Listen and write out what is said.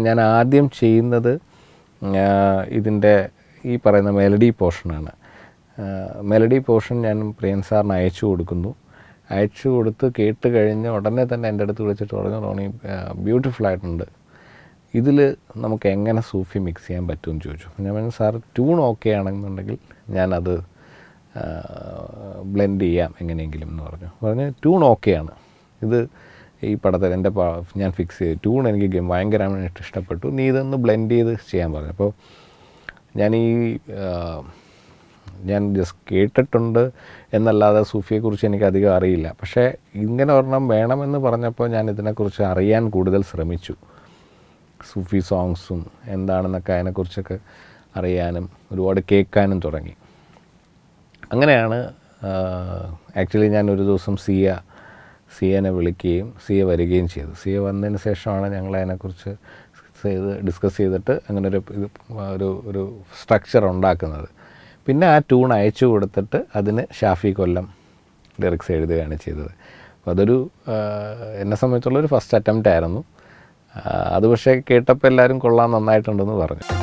ഞാൻ ആദ്യം ചെയ്യുന്നത് ഇതിന്റെ ഈ പറയുന്ന മെലഡി പോർഷനാണ് മെലഡി പോർഷൻ ഞാൻ പ്രിയൻ സാറിന് അയച്ചു കൊടുക്കുന്നു. അയച്ചു കൊടുത്ത് കേട്ട് കഴിഞ്ഞ് ഉടനെ തന്നെ എന്റെ അടുത്ത് വിളിച്ചിട്ട് പറഞ്ഞു റോണി ബ്യൂട്ടിഫുൾ ആയിട്ടുണ്ട്. ഇതിൽ നമുക്ക് എങ്ങനെ സൂഫി മിക്സ് ചെയ്യാൻ പറ്റുമെന്ന് ചോദിച്ചു. ഞാൻ പറഞ്ഞു സാർ ട്യൂൺ ഓക്കെ ആണെന്നുണ്ടെങ്കിൽ ഞാനത് ബ്ലെൻഡ് ചെയ്യാം എങ്ങനെയെങ്കിലും എന്ന് പറഞ്ഞു. പറഞ്ഞ് ട്യൂൺ ഓക്കെയാണ് ഇത് ഈ പടത്തിൽ എന്റെ ഞാൻ ഫിക്സ് ചെയ്തു. ട്യൂൺ എനിക്ക് ഗെയിം ഭയങ്കരമായിട്ട് ഇഷ്ടപ്പെട്ടു. നീ ഇതൊന്ന് ബ്ലെൻഡ് ചെയ്ത് ചെയ്യാൻ പറഞ്ഞു അപ്പോൾ ഞാൻ ഈ ഞാൻ ജസ്റ്റ് കേട്ടിട്ടുണ്ട് എന്നല്ലാതെ സൂഫിയെക്കുറിച്ച് എനിക്ക് അധികം അറിയില്ല. പക്ഷേ ഇങ്ങനെ ഒരെണ്ണം വേണമെന്ന് പറഞ്ഞപ്പോൾ ഞാൻ ഇതിനെക്കുറിച്ച് അറിയാൻ കൂടുതൽ ശ്രമിച്ചു. സൂഫി സോങ്സും എന്താണെന്നൊക്കെ അതിനെക്കുറിച്ചൊക്കെ അറിയാനും ഒരുപാട് കേൾക്കാനും തുടങ്ങി. അങ്ങനെയാണ് ആക്ച്വലി ഞാൻ ഒരു ദിവസം സിയ സിയനെ വിളിക്കുകയും സി എ വരികയും ചെയ്തു. സി എ വന്നതിന് ശേഷമാണ് ഞങ്ങൾ അതിനെക്കുറിച്ച് ചെയ്ത് ഡിസ്കസ് ചെയ്തിട്ട് അങ്ങനെ ഒരു ഇത് ഒരു ഒരു സ്ട്രക്ചർ ഉണ്ടാക്കുന്നത്. പിന്നെ ആ ട്യൂൺ അയച്ചു കൊടുത്തിട്ട് അതിന് ഷാഫി കൊല്ലം ലിറിക്സ് എഴുതുകയാണ് ചെയ്തത്. അപ്പോൾ അതൊരു എന്നെ എന്നെ സംബന്ധിച്ചുള്ളൊരു ഫസ്റ്റ് അറ്റംപ്റ്റ് ആയിരുന്നു. അത് പക്ഷേ കേട്ടപ്പോൾ എല്ലാവരും കൊള്ളാൻ നന്നായിട്ടുണ്ടെന്ന് പറഞ്ഞു.